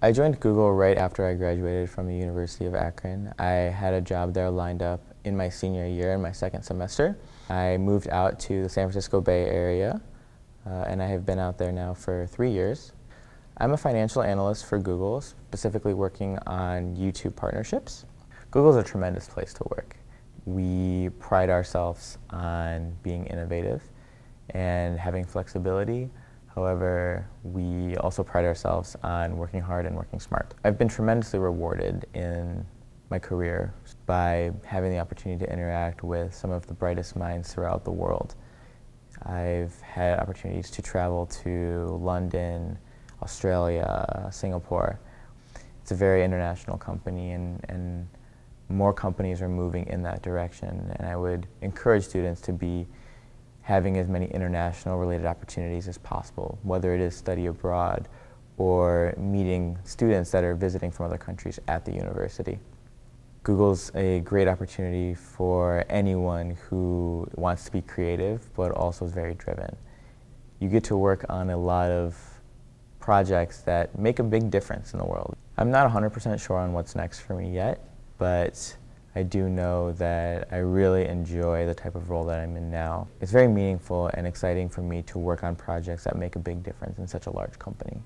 I joined Google right after I graduated from the University of Akron. I had a job there lined up in my senior year in my second semester. I moved out to the San Francisco Bay Area uh, and I have been out there now for three years. I'm a financial analyst for Google, specifically working on YouTube partnerships. Google is a tremendous place to work. We pride ourselves on being innovative and having flexibility. However, we also pride ourselves on working hard and working smart. I've been tremendously rewarded in my career by having the opportunity to interact with some of the brightest minds throughout the world. I've had opportunities to travel to London, Australia, Singapore. It's a very international company and, and more companies are moving in that direction and I would encourage students to be having as many international related opportunities as possible, whether it is study abroad or meeting students that are visiting from other countries at the university. Google's a great opportunity for anyone who wants to be creative but also is very driven. You get to work on a lot of projects that make a big difference in the world. I'm not 100% sure on what's next for me yet, but I do know that I really enjoy the type of role that I'm in now. It's very meaningful and exciting for me to work on projects that make a big difference in such a large company.